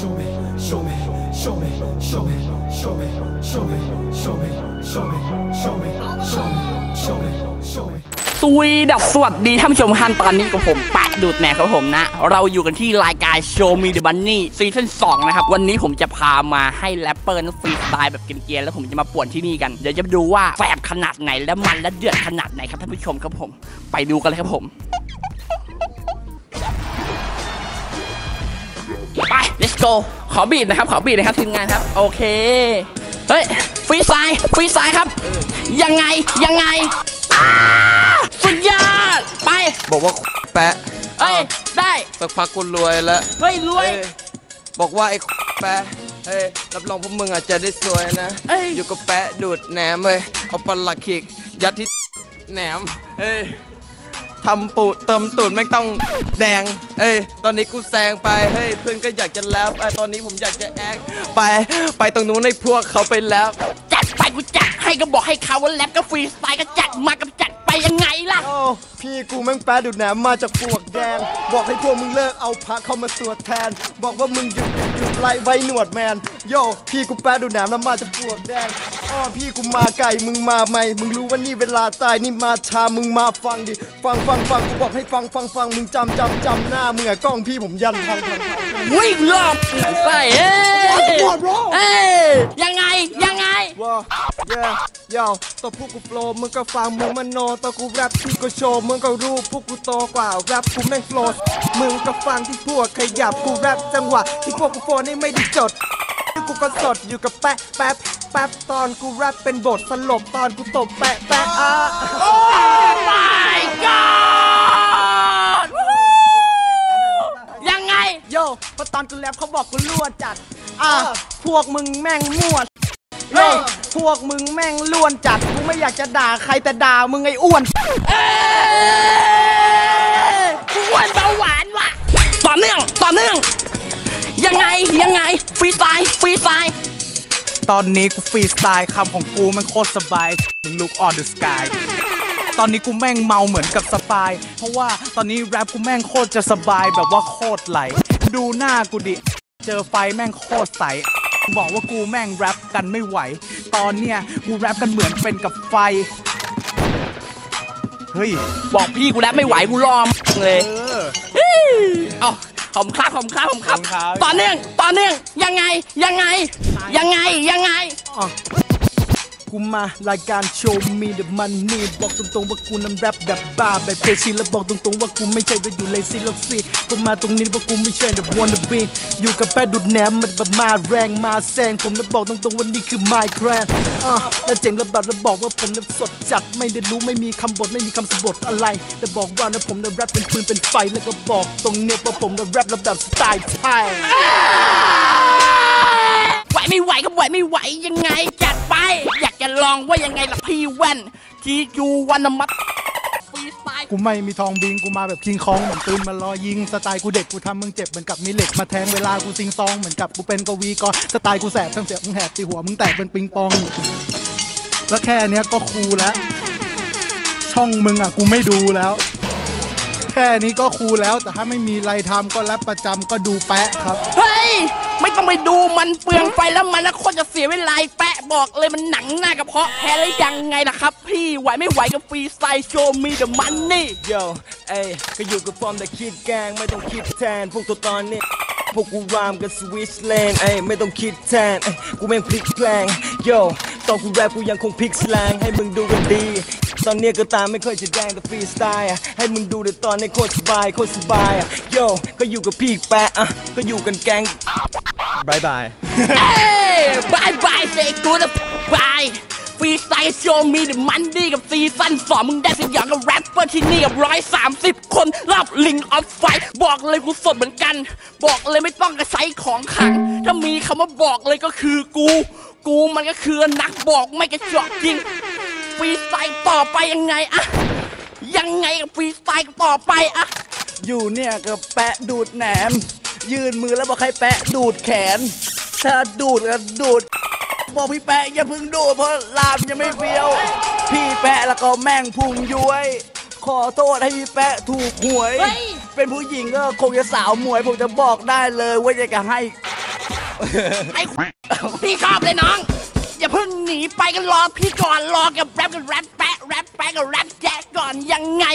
show me, show me, show me, show me, show me, show me, show me, show me, show me, show me, show me, show me. สวีดับสวัสดีท่านผู้ชมท่านตอนนี้กับผมแป๊ะดูดแหนมครับผมนะ เราอยู่กันที่รายการ Show Me the Money ซีซั่น2นะครับ วันนี้ผมจะพามาให้แรปเปอร์นั้นฟรีสไตล์แบบเกรียนๆแล้วผมจะมาป่วนที่นี่กัน เดี๋ยวจะดูว่าแสบขนาดไหนและมันและเดือดขนาดไหนครับท่านผู้ชมครับผม ไปดูกันเลยครับผม ไป let's go ขอบีดนะครับ ขอบีดนะครับทีมงานครับ โอเค เฮ้ย ฟรีสไตล์ฟรีสไตล์ครับ ยังไง ยังไงอ้าสุดยอด ไป บอกว่าแปะเอ้ย ได้ สักพักกูรวยแล้วเฮ้ย รวย เอ้ยบอกว่าไอ้แปะเฮ้ยรับรองพวกมึงอาจจะได้สวยนะเอ้ย อยู่กับแปะดูดแหนมเลยเอาปลาหลักขิกยัดที่แหนมเฮ้ย ทำปูดเติมตูดไม่งต้องแดง เอ้ย ตอนนี้กูแซงไป เฮ้ย เพื่อนก็อยากจะแลบไอ้ตอนนี้ผมอยากจะแอคไป ไปตรงนู้นให้พวกเขาไปแล้วจัดไปกูจัดให้ก็บอกให้เขาว่าแรปก็ฟรีสไตล์ก็จัดมากับจัดไปยังไงล่ะ โอ้พี่กูแม่งแปะดูดแหนมมาจากปลวกแดง บอกให้พวกมึงเลิกเอาพระเข้ามาสวดแทน บอกว่ามึงหยุดหยุดหยุดไล่ไว้หนวดแมน โย่พี่กูแปะดูดแหนมแล้วมาจากปลวกแดง อ้อพี่กูมาไก่มึงมาไหมมึงรู้ว่านี่เวลาตายนี่มาชามึงมาฟังดิฟังฟังฟังกูบอกให้ฟังฟังฟังมึงจำจำจำหน้ามึงอะกล้องพี่ผมยันพังพังพังวิ่งรอบใส่เอ้ย What, bro? เอ้ยยังไงยังไงว้าเย่ยาวตัวพวกกูโฟลว์มึงก็ฟังมึงมโนตัวกูแรปพี่ก็โชว์มึงก็รู้พวกกูโตกว่าแรปกูแม่งโฟลว์มึงก็ฟังที่พวกขยับกูแรปจังหวะที่พวกกูโฟนนี่ไม่ได้จดกูก็สดอยู่กับแปะแป๊บแป๊บตอนกูแรปเป็นบทสลบตอนกูตบแปะแปะอะ my god ยังไง โย่เพราะตอนกูแรปเขาบอกกูรั่วจัด อะ พวกมึงแม่งมั่วเฮ้เฮ้ยพวกมึงแม่งล้วนจัด กูไม่อยากจะด่าใครแต่ด่ามึงไอ้อ้วนเอ้ยอ้วนเบาหวานว่ะ ต่อเนื่อง ต่อเนื่อง ยังไง ยังไง ฟรีสไตล์ฟรีสไตล์ ตอนนี้กูฟรีสไตล์คำของกูมันโคตรสบายมึงลุกออนเดอะสกายตอนนี้กูแม่งเมาเหมือนกับสปาย เพราะว่าตอนนี้แรปกูแม่งโคตรจะสบายแบบว่าโคตรไหล ดูหน้ากูดิ เจอไฟแม่งโคตรใส บอกว่ากูแม่งแรปกันไม่ไหว ตอนเนี้ยกูแรปกันเหมือนเป็นกับไฟ เฮ้ย บอกพี่กูแล้วไม่ไหวกูรอมเลย เออ เอา ขอมครับขอมครับขอมครับขอบคุณครับ ต่อเนื่องต่อเนื่องยังไงยังไงยังไงยังไง กูมารายการโชว์มีเดมันนี่บอกตรงๆว่ากูนั้นแรปแบบบ้าแบบเพชีและบอกตรงๆว่ากูไม่ใช่ไปอยู่เลซี่ล็อกซี่กูมาตรงนี้เพราะกูไม่ใช่แบบวอนเดบีอยู่กับแป้ดูดแหนมมันแบบมาแรงมาแซงผมแล้วบอกตรงๆว่านี่คือ my grand อะแล้วเจ๋งระบาดแล้วบอกว่าผมนั้นสดจัดไม่ได้รู้ไม่มีคำบทไม่มีคำสบทอะไรแต่บอกว่านะผมนั้นแรปเป็นปืนเป็นไฟแล้วก็บอกตรงเนี้ยว่าผมนั้นแรปแบบสไตล์ไทยไหวไม่ไหวก็ไหวไม่ไหวยังไงจัดไป อยากจะลองว่ายังไงล่ะพี่แว่นทีจูวันมัดฟรีสไตล์กูไม่มีทองบิงกูมาแบบคิงคองเหมือนปืนมารอยิงสไตล์กูเด็กกูทำมึงเจ็บเหมือนกับมีเหล็กมาแทงเวลากูซิงซองเหมือนกับกูเป็นกวีกรสไตล์กูแสบทั้งเสียบมึงแหบตีหัวมึงแตกเป็นปิงปอง แล้วแค่เนี้ยก็คูลแล้ว ช่องมึงอะกูไม่ดูแล้ว แค่นี้ก็คูลแล้วแต่ถ้าไม่มีอะไรทำก็รับประจำก็ดูแปะครับ เฮ้ย ไม่ต้องไปดูมันเปลืองไฟแล้วมันนะโคตรจะเสียเวลาแปะบอกเลยมันหนังหน้ากระเพาะแพ้แล้วยังไงล่ะครับ พี่ไหวไม่ไหวกับฟรีสไตล์โชว์มีเดอะมันนี่ โยเอ้ยก็อยู่กับฟอร์มแต่คิดแกงไม่ต้องคิดแทนพวกตัวตอนนี้ พวกกูรามกันสวิชเลนเอ้ยไม่ต้องคิดแทนเอ้ยกูแม่งพลิกแพลงโยตอนกูแรปกูยังคงพลิกสแลงให้มึงดูกันดี ตอนเนี้ยก็ตามไม่ค่อยจะแดงแต่ฟรีสไตล์อะให้มึงดูแต่ตอนในโคตรสบายโคตรสบายอะโยก็อยู่กับพี่แปะอะก็อยู่กันแกงบายบายเอ้ยบา ยบายเซกูนะบายฟรีสไตล์โชว์มีเดมันดี้กับซีซั่นสองมึงได้สยองกับแรปเปอร์ที่นี่กับร้อยสามสิบคนรอบลิงออฟไฟ บอกเลยกูสดเหมือนกัน บอกเลยไม่ต้องกระใช้ของขัง ถ้ามีคำว่าบอกเลยก็คือกู กูมันก็คือนักบอกไม่กระจอกจริงฟีไตล์ต่อไปยังไงอะยังไงกับฟีไตล์ต่อไปอะอยู่เนี่ยกับแปะดูดแหนม ยืนมือแล้วบอกให้แปะดูดแขน ถ้าดูดก็ดูด บอกพี่แปะอย่าเพึ่งดูดเพราะลามยังไม่เฟี้ยว พี่แปะแล้วก็แม่งพุงย้วย ขอโทษให้พี่แปะถูกหวย เฮ้ย เป็นผู้หญิงก็คงจะสาวหมวย ผมจะบอกได้เลยว่าอยากจะให้ ไอ้ พี่ชอบเลยน้อง อย่าเพิ่งหนีไปกันรอพี่ก่อนรอกับแรปกับแรปแปะแรปแปะกับแรปแจ๊กก่อนยังไง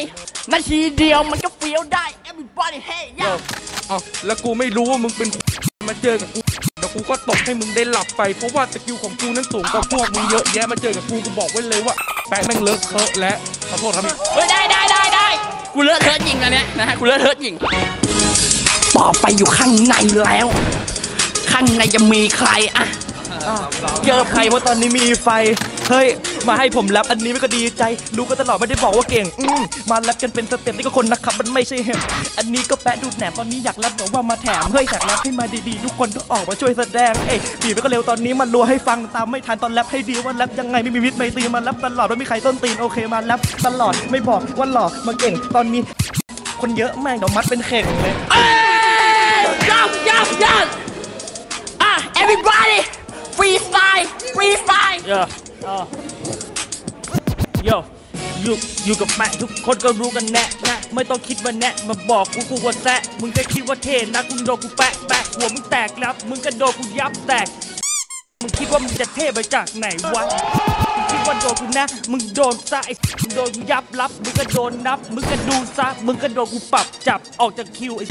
นาทีเดียวมันก็เฟี้ยวได้ everybody hey เออเอาแล้วกูไม่รู้ว่ามึงเป็น มาเจอกับกูเดี๋ยวกูก็ตกให้มึงได้หลับไป เพราะว่าสกิลของกูนั้นสูงกว่าพวกมึงเยอะแยะมาเจอกับกูกูบอกไว้เลยว่าแปะแม่งเลอะเทอะและขอโทษครับพี่เฮ้ยได้ได้ได้ได้กูเลิกเทิร์ดยิงแล้วเนี่ยนะฮะกูเลิกเทิร์ดยิงต่อไปอยู่ข้างในแล้ว ข้างในจะมีใครอะเจอใครเพราะตอนนี้มีไฟ เฮ้ย มาให้ผมแรปอันนี้ไม่ก็ดีใจ รู้ก็ตลอดไม่ได้บอกว่าเก่งอืมมาแรปกันเป็นสเต็ปนี่ก็คนนะครับมันไม่ใช่เห็มอันนี้ก็แปะดูดแหนมตอนนี้อยากแรปบอกว่ามาแถมเฮ้ยอยากแรปให้มาดีๆทุกคนก็ออกมาช่วยแสดงเอ้ยบีบไปก็เร็วตอนนี้มันรัวให้ฟังตามไม่ทันตอนแรปให้ดีว่าแรปยังไงไม่มีวิทย์ไม่ตีมาแรปตลอดไม่มีใครต้นตีนโอเคมาแรปตลอดไม่บอกว่าหล่อมาเก่งตอนนี้คนเยอะแม่งเดี๋ยวมัดเป็นเข่งเลยเอ้ยยับยับยับอะ everybody freestyle freestyle เยอะโยอยู่อยู่กับแม่ทุกคนก็รู้กันแน่นะไม่ต้องคิดว่าแน่มาบอกกูกูว่าแซะมึงแค่คิดว่าเท่นะกูโดนกูแปะแปะหัวมึงแตกแล้วมึงก็โดนกูยับแตก มึงคิดว่ามึงจะเท่ไปจากไหนวะมึงคิดว่าโดนกูนะ มึงโดนซะไอ้มึงโดนกูยับรับ มึงก็โดนนับ มึงก็ดูซะ มึงก็โดนกูปรับจับออกจากคิวไอ้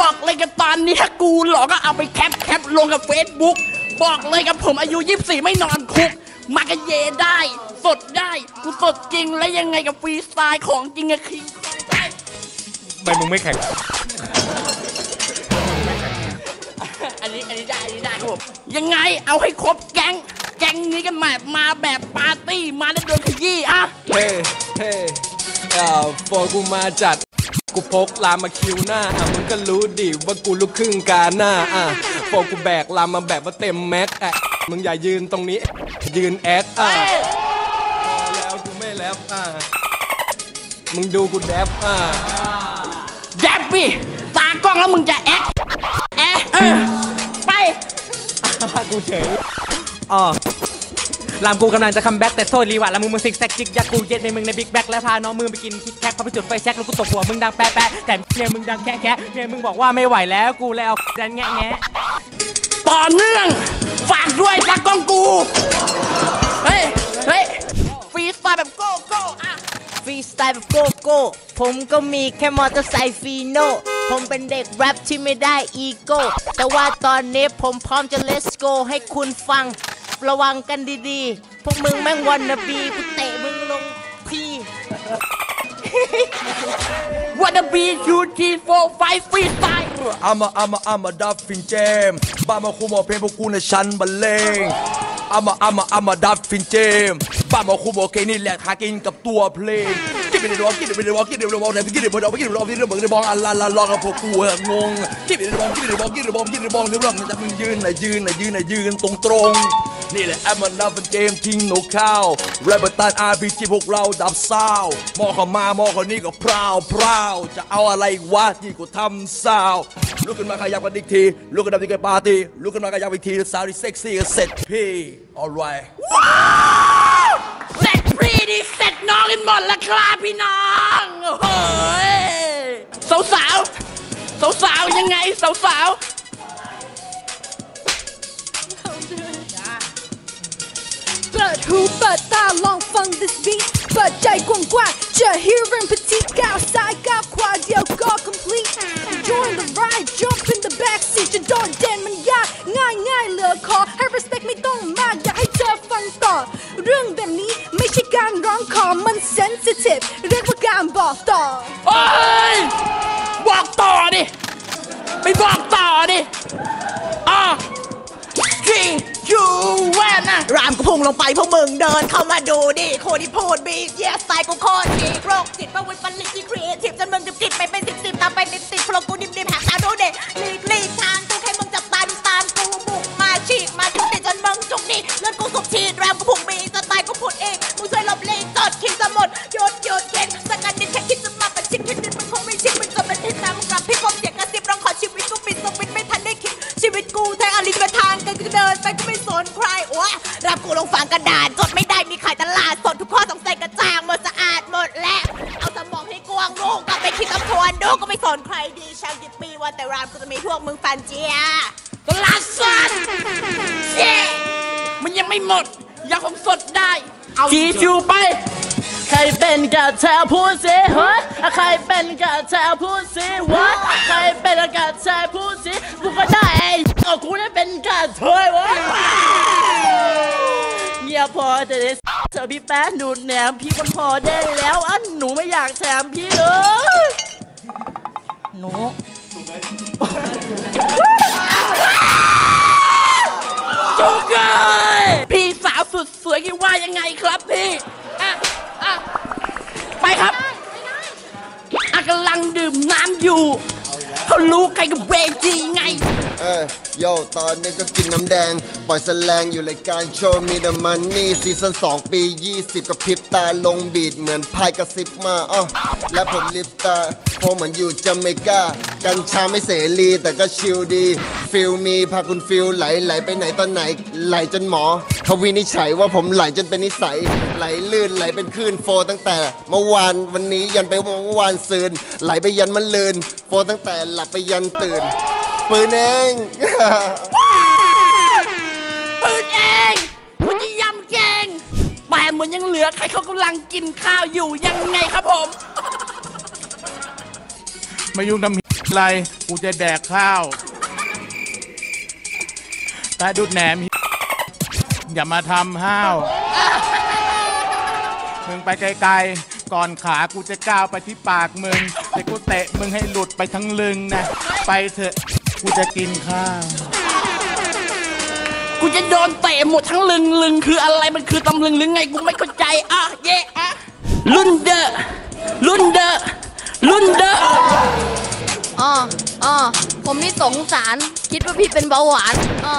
บอกเลยกันตอนนี้ถ้ากูหลอกก็เอาไปแคปแคปลงกับ Facebook บอกเลยกับผมอายุ 24 ไม่นอนคุก มากระเยได้ สดได้ กูสดจริงและยังไงกับฟรีสไตล์ของจริงอะคิงของได้ทำไมมึงไม่แข่ง อันนี้อันนี้ได้อันนี้ได้ครับผมยังไงเอาให้ครบแก๊ง แก๊งนี้กันมามาแบบปาร์ตี้มาแล้วโดนขยี้อะ เฮ้ เฮ้เอ่อพอกูมาจัด กูพกลามาคิวหน้าอะมึงก็รู้ดิว่ากูลูกครึ่งกาหน้าอะพอกูแบกลามาแบบว่าเต็มแม็กอะมึงอย่ายืนตรงนี้ ยืนแอคอะเอ้ยแล้วกูไม่แรปอะมึงดูกูแรปอะแดบบี้ตากล้องแล้วมึงจะแอ๊ะแอ๊ะเออไปกูเฉยอ๋อ ลามกูกำลังจะคัมแบ็กแต่โทษรีว่าแล้วมึงมึงซิกแซกจิกยักกูเย็ดในมึงในบิ๊กแบ็กแล้วพาน้องมึงไปกินคิดแคกพอไปจุดไฟแช็กแล้วกูตบหัวมึงดังแปะแปะแต่เนี่ยมึงดังแค่แค่เนี่ยมึงบอกว่าไม่ไหวแล้วกูเลยเอาดันแงะแงะต่อเนื่องฝากด้วยตากล้องกูเฮ้ยเฮ้ยฟรีสไตล์แบบโก้โก้อะฟรีสไตล์แบบโกโก้ผมก็มีแค่มอเตอร์ไซค์ฟีโน่ผมเป็นเด็กแรปที่ไม่ได้อีโก้แต่ว่าตอนนี้ผมพร้อมจะ let's go ให้คุณฟัง ระวังกันดีๆ พวกมึงแม่งวันนบีกูเตะมึงลงพี่วันนบียูจีโฟไฟฟรีสไตล์ I'm a I'm a I'm a ดับฟินเจมบ้ามาคุมเอาเพลงพวกกูในชั้นบรรเลง I'm a I'm a I'm a ดับฟินเจมบ้ามาคุมเอาเพลงนี่แหละหากินกับตัวเพลงกินไปในร้องกินไปในร้องกินไปในร้องไหนกินไปในร้องกินไปในร้องกินไปในร้องกินไร้องอัลลาลาลองกับพวกกูอะงงกินไปในร้องกินไปในร้องกินไปในร้องกินไปในร้องในร้องจะมึงยืนไหนยืนไหนยืนไหนยืนตรงตรง นี่แหละ I'm a ดับฟินเจมทิ้งหนูข้าวแรปเปอร์ตัน RPG พวกเราดับเศร้ามอเข้ามามอคนนี้ก็พราวพราวจะเอาอะไรวะที่กูทำซาวลุกขึ้นมาขยับกันอีกทีลุกขึ้นมาที่กันปาร์ตี้ลุกขึ้นมาขยับอีกทีสาวที่เซ็กซี่ก็เสร็จพี่ alright เสร็จพรีดีเสร็จน้องกันหมดแล้วครับพี่น้องโอ้ยสาวสาวสาวสาวยังไงสาวสาว ๆเปิดหูเปิดตาลองฟัง this beat เปิดใจกว้างๆจะ hearing petite ก้าวซ้ายก้าวขวาเดียวก็ complete join the ride jump in the back seat จะโดนเด่นมันยากง่ายง่ายๆเหลือขอให้ respect ไม่ต้องมากอยากให้เธอฟังต่อเรื่องแบบนี้ไม่ใช่การร้องขอมัน sensitive เรียกว่าการบอกต่อเฮ้ยบอกต่อดิไปบอกต่อดิอะจีจู แวนนะรามกูพุ่งลงไปพวกมึงเดินเข้ามาดูดิโคตรที่พูดบีเยสไตล์กูโคตร ใครโอ้รับกูลงฝังกระดาษจดไม่ได้มีขายตลาดสดทุกข้อสงสัยกระจ่างหมดสะอาดหมดแล้วเอาสมองให้กวางลูกก็ไปคิดกับทวนดูก็ไม่สนใครดีชาวยิปปีวันแต่รามกูจะมีพวกมึงฟันเจียตลาดสดเย้มันยังไม่หมด ยังคงสดได้เอาขี่ฟิวไปใครเป็นกะแถวพูดสิเฮ้ยใครเป็นกะแถวพูดสิวะใครเป็นกะแถวพูดสิกูก็ได้ไอ้กูได้เป็นกะเทยวะ งียบพอจะได้เธอพี่แป๊ะดูดแหนมพี่มันพอได้แล้วอันหนูไม่อยากแถมพี่เลยหนูจุกเกยพี่สาวสุดสวยคิดว่ายังไงครับพี่อะอะไปครับอะกำลังดื่มน้ำอยู่ เขารู้ใครกับเวทีไง เออ โยตอนนี้ก็กินน้ำแดง ปล่อยแสลงอยู่รายการโชว์มีเดอะมันนี่ซีซั่น2 ปี 20 กับพริบตาลงบีดเหมือนพายกระซิบมาอ้อและผมลิปตาพงเหมือนอยู่จาเมกากัญชาไม่เสรีแต่ก็ชิลดี ฟิลมีพาคุณฟิลไหลไหลไปไหนตอนไหน ไหลจนหมอเขาวินิจฉัยว่าผมไหลจนเป็นนิสัย ไหลลื่นไหลเป็นคลื่นโฟตั้งแต่ เมื่อวานวันนี้ยันไปเมื่อวานซืนไหลไปยันมันลืน โฟตั้งแต่หลับไปยันตื่น ปืนเองปืนเองคุณจะยำเก่งแต่เหมือนยังเหลือใครเขากำลังกินข้าวอยู่ยังไงครับผม ไม่ยุ่งทำอะไรกูจะแดกข้าวแต่ดูดแหนม อย่ามาทำห้าว มึงไปไกลๆ ก่อนขากูจะก้าวไปที่ปากมึงแต่กูเตะมึงให้หลุดไปทั้งลึงนะ ไปเถอะ กูจะกินข้าว กูจะโดนเตะหมดทั้งลึงลึงคืออะไรมันคือตำลึงหรือไงกูไม่เข้าใจอะเย่อะรุ่นเดอะรุ่นเดอะรุ่นเดอะอ๋ออ๋อผมนี่สงสาร คิดว่าพี่เป็นเบาหวานอ๋อ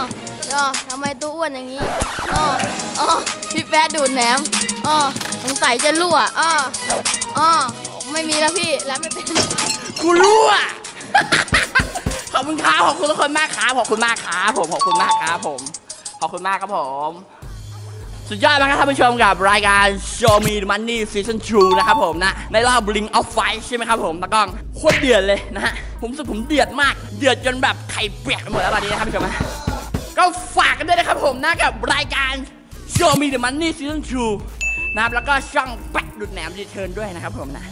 อ๋อทำไมตัวอ้วนอย่างนี้อ๋ออ๋อพี่แป๊ดดูดแหนมอ๋อสงสัยจะรั่วอ๋ออ๋อไม่มีแล้วพี่แล้วไม่เป็นกูรู้อะ ขอบคุณครับขอบคุณทุกคนมากครับขอบคุณมากครับผมขอบคุณมากครับผมขอบคุณมากครับผม สุดยอดมากครับท่านผู้ชมกับรายการ Show Me the Money Season 2 นะครับผมนะ ในรอบ Ring of Fight ใช่ไหมครับผมตะก้องโคตรเดือดเลยนะฮะ ผมสึกผมเดือดมาก เดือดจนแบบไข่เปียกไปหมดแล้วตอนนี้นะครับผู้ชมนะก็ฝากกันด้วยนะครับผมนะกับรายการ Show Me the Money Season 2 นะครับแล้วก็ช่องแป๊กดุดแหนมรีเทิร์นด้วยนะครับผมนะ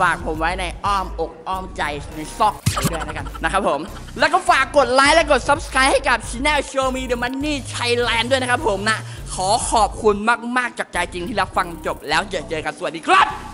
ฝากผมไว้ในอ้อมอกอ้อมใจในซอกด้วยนะครับนะครับผม แล้วก็ฝากกดไลค์และกด Subscribe ให้กับ Channel Show Me the Money Thailand ด้วยนะครับผมนะ ขอขอบคุณมาก ๆ จากใจจริงที่รับฟังจบแล้วเจอเจอกันสวัสดีครับ